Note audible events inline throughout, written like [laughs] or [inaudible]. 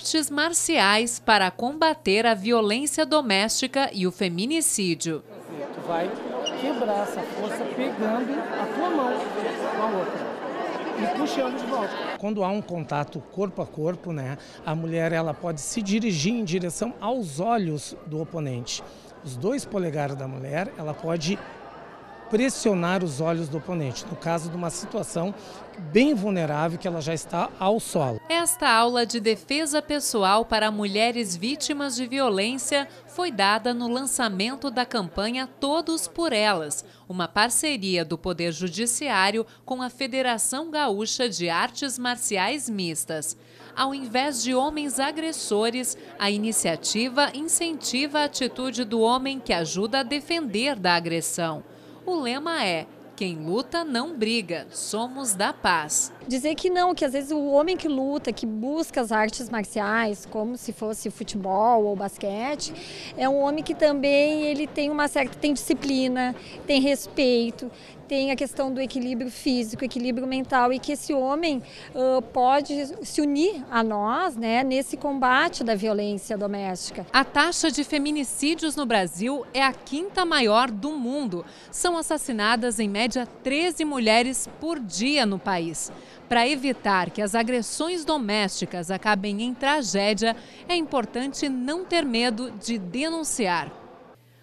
Artes marciais para combater a violência doméstica e o feminicídio. Tu vai quebrar essa força pegando a tua mão com a outra e puxando de volta. Quando há um contato corpo a corpo, né, a mulher ela pode se dirigir em direção aos olhos do oponente. Os dois polegares da mulher, ela pode pressionar os olhos do oponente, no caso de uma situação bem vulnerável que ela já está ao solo. Esta aula de defesa pessoal para mulheres vítimas de violência foi dada no lançamento da campanha Todos por Elas, uma parceria do Poder Judiciário com a Federação Gaúcha de Artes Marciais Mistas. Ao invés de homens agressores, a iniciativa incentiva a atitude do homem que ajuda a defender da agressão. O lema é: quem luta não briga, somos da paz. Dizer que não, que às vezes o homem que luta, que busca as artes marciais, como se fosse futebol ou basquete, é um homem que também ele tem uma certa tem disciplina, tem respeito, tem a questão do equilíbrio físico, equilíbrio mental e que esse homem uh, pode se unir a nós né, nesse combate da violência doméstica. A taxa de feminicídios no Brasil é a quinta maior do mundo. São assassinadas em média 13 mulheres por dia no país. Para evitar que as agressões domésticas acabem em tragédia, é importante não ter medo de denunciar.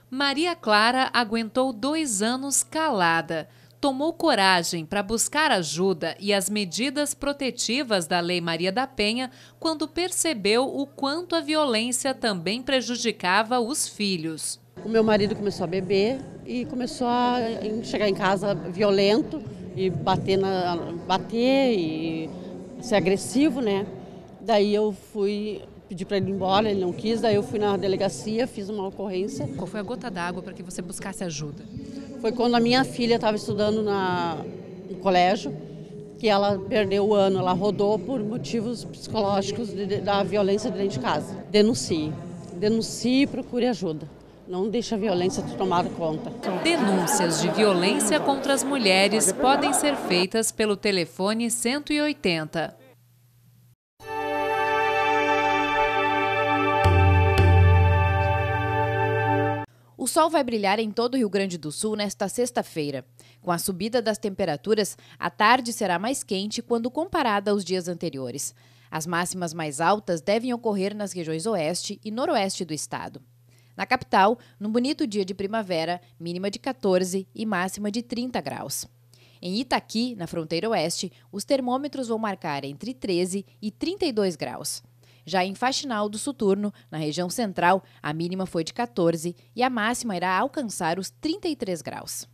Maria Clara aguentou dois anos calada. Tomou coragem para buscar ajuda e as medidas protetivas da Lei Maria da Penha quando percebeu o quanto a violência também prejudicava os filhos. O meu marido começou a beber e começou a chegar em casa violento e bater, na, bater e ser agressivo, né? Daí eu fui pedi para ele ir embora, ele não quis, daí eu fui na delegacia, fiz uma ocorrência. Qual foi a gota d'água para que você buscasse ajuda? Foi quando a minha filha estava estudando na, no colégio, que ela perdeu o ano, ela rodou por motivos psicológicos de, de, da violência dentro de casa. Denuncie, denuncie e procure ajuda. Não deixe a violência tomar conta. Denúncias de violência contra as mulheres podem ser feitas pelo telefone 180. Sol vai brilhar em todo o Rio Grande do Sul nesta sexta-feira. Com a subida das temperaturas, a tarde será mais quente quando comparada aos dias anteriores. As máximas mais altas devem ocorrer nas regiões oeste e noroeste do estado. Na capital, num bonito dia de primavera, mínima de 14 e máxima de 30 graus. Em Itaqui, na fronteira oeste, os termômetros vão marcar entre 13 e 32 graus. Já em Faxinal do Soturno, na região central, a mínima foi de 14 e a máxima irá alcançar os 33 graus.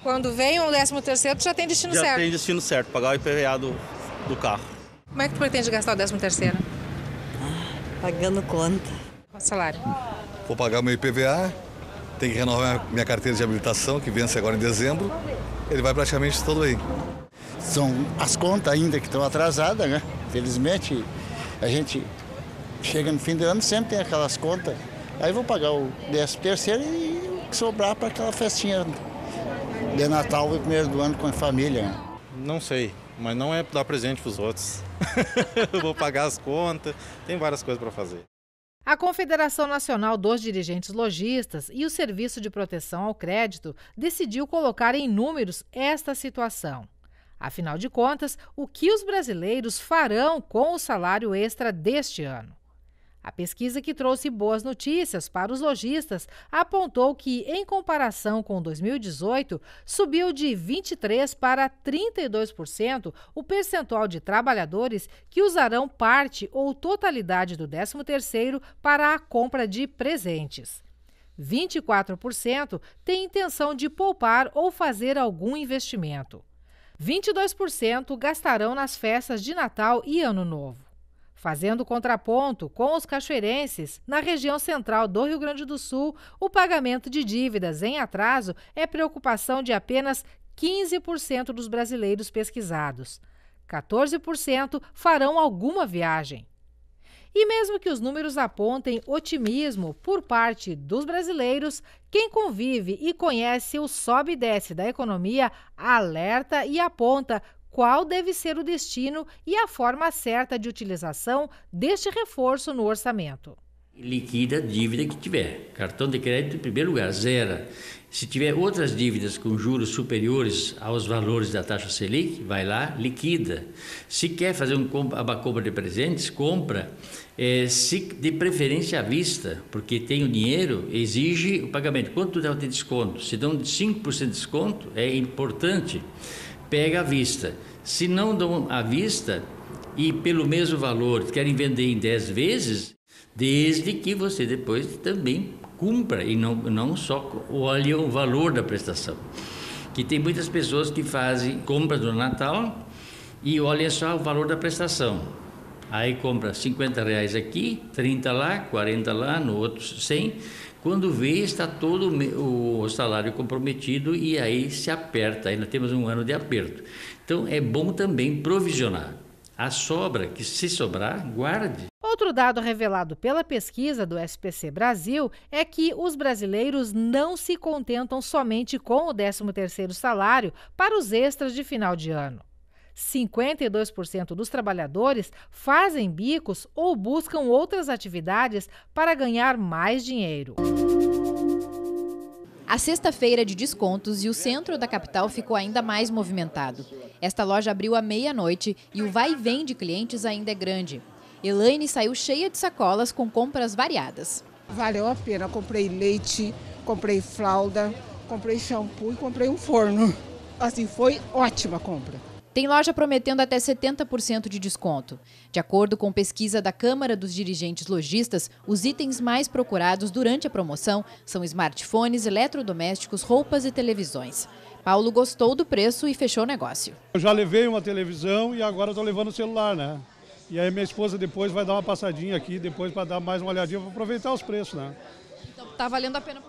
Quando vem o 13 terceiro, já tem destino já certo? Já tem destino certo, pagar o IPVA do, do carro. Como é que tu pretende gastar o 13 terceiro? Ah, pagando conta. Qual salário? Vou pagar o meu IPVA, tem que renovar minha carteira de habilitação, que vence agora em dezembro. Ele vai praticamente todo aí. São as contas ainda que estão atrasadas, né? Felizmente, a gente chega no fim do ano, sempre tem aquelas contas. Aí vou pagar o 13 terceiro e o que sobrar para aquela festinha de Natal e primeiro do ano com a família. Não sei, mas não é dar presente para os outros. [laughs] vou pagar as contas, tem várias coisas para fazer. A Confederação Nacional dos Dirigentes Logistas e o Serviço de Proteção ao Crédito decidiu colocar em números esta situação. Afinal de contas, o que os brasileiros farão com o salário extra deste ano? A pesquisa que trouxe boas notícias para os lojistas apontou que, em comparação com 2018, subiu de 23% para 32% o percentual de trabalhadores que usarão parte ou totalidade do 13º para a compra de presentes. 24% têm intenção de poupar ou fazer algum investimento. 22% gastarão nas festas de Natal e Ano Novo. Fazendo contraponto com os cachoeirenses, na região central do Rio Grande do Sul, o pagamento de dívidas em atraso é preocupação de apenas 15% dos brasileiros pesquisados. 14% farão alguma viagem. E mesmo que os números apontem otimismo por parte dos brasileiros, quem convive e conhece o sobe e desce da economia alerta e aponta qual deve ser o destino e a forma certa de utilização deste reforço no orçamento. Liquida a dívida que tiver. Cartão de crédito, em primeiro lugar, zera. Se tiver outras dívidas com juros superiores aos valores da taxa Selic, vai lá, liquida. Se quer fazer um, uma compra de presentes, compra. É, se, de preferência à vista, porque tem o dinheiro, exige o pagamento. Quanto dá de desconto? Se dão 5% de desconto, é importante pega à vista. Se não dão à vista e pelo mesmo valor querem vender em 10 vezes, desde que você depois também cumpra e não, não só olhe o valor da prestação. Que tem muitas pessoas que fazem compras no Natal e olham só o valor da prestação. Aí compra 50 reais aqui, 30 lá, 40 lá, no outro 100 quando vê, está todo o salário comprometido e aí se aperta, ainda temos um ano de aperto. Então é bom também provisionar. A sobra, que se sobrar, guarde. Outro dado revelado pela pesquisa do SPC Brasil é que os brasileiros não se contentam somente com o 13º salário para os extras de final de ano. 52% dos trabalhadores fazem bicos ou buscam outras atividades para ganhar mais dinheiro. A sexta-feira de descontos e o centro da capital ficou ainda mais movimentado. Esta loja abriu à meia-noite e o vai e vem de clientes ainda é grande. Elaine saiu cheia de sacolas com compras variadas. Valeu a pena. Comprei leite, comprei fralda, comprei shampoo e comprei um forno. Assim, foi ótima a compra. Tem loja prometendo até 70% de desconto. De acordo com pesquisa da Câmara dos Dirigentes Lojistas, os itens mais procurados durante a promoção são smartphones, eletrodomésticos, roupas e televisões. Paulo gostou do preço e fechou o negócio. Eu já levei uma televisão e agora estou levando o celular, né? E aí minha esposa depois vai dar uma passadinha aqui, depois para dar mais uma olhadinha para aproveitar os preços, né? Então tá valendo a pena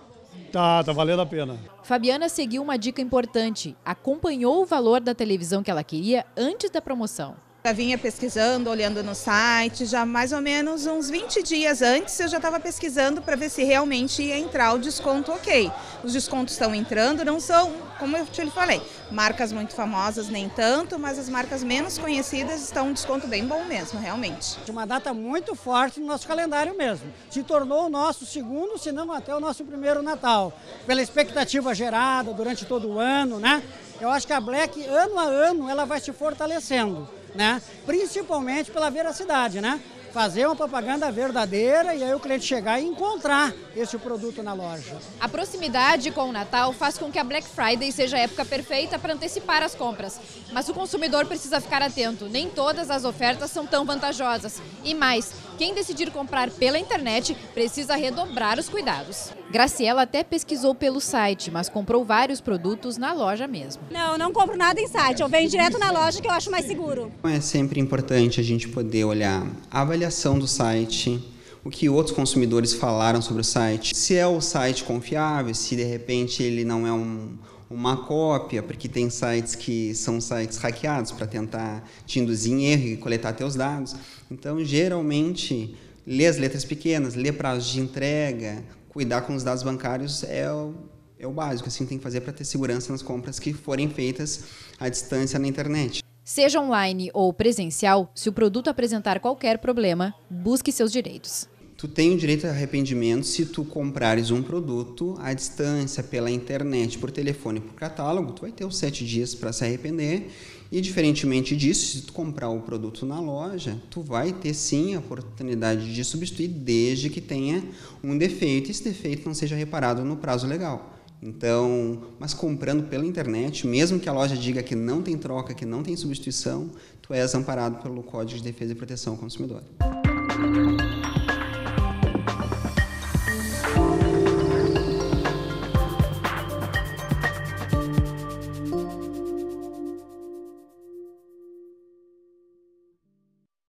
Tá, tá valendo a pena. Fabiana seguiu uma dica importante. Acompanhou o valor da televisão que ela queria antes da promoção. Já vinha pesquisando, olhando no site, já mais ou menos uns 20 dias antes eu já estava pesquisando para ver se realmente ia entrar o desconto ok. Os descontos estão entrando, não são, como eu te falei, marcas muito famosas nem tanto, mas as marcas menos conhecidas estão um desconto bem bom mesmo, realmente. Uma data muito forte no nosso calendário mesmo. Se tornou o nosso segundo, se não até o nosso primeiro Natal. Pela expectativa gerada durante todo o ano, né? Eu acho que a Black, ano a ano, ela vai se fortalecendo né? Principalmente pela veracidade, né? fazer uma propaganda verdadeira e aí o cliente chegar e encontrar esse produto na loja. A proximidade com o Natal faz com que a Black Friday seja a época perfeita para antecipar as compras. Mas o consumidor precisa ficar atento, nem todas as ofertas são tão vantajosas. E mais, quem decidir comprar pela internet precisa redobrar os cuidados. Graciela até pesquisou pelo site, mas comprou vários produtos na loja mesmo. Não, não compro nada em site, eu venho direto na loja que eu acho mais seguro. É sempre importante a gente poder olhar a avaliação do site, o que outros consumidores falaram sobre o site, se é o site confiável, se de repente ele não é um, uma cópia, porque tem sites que são sites hackeados para tentar te induzir em erro e coletar teus dados. Então, geralmente, ler as letras pequenas, ler prazos de entrega, cuidar com os dados bancários é o, é o básico, assim tem que fazer para ter segurança nas compras que forem feitas à distância na internet. Seja online ou presencial, se o produto apresentar qualquer problema, busque seus direitos. Tu tem o direito a arrependimento se tu comprares um produto à distância, pela internet, por telefone, por catálogo, tu vai ter os sete dias para se arrepender. E diferentemente disso, se tu comprar o produto na loja, tu vai ter sim a oportunidade de substituir desde que tenha um defeito e esse defeito não seja reparado no prazo legal. Então, mas comprando pela internet, mesmo que a loja diga que não tem troca, que não tem substituição, tu és amparado pelo Código de Defesa e Proteção ao Consumidor.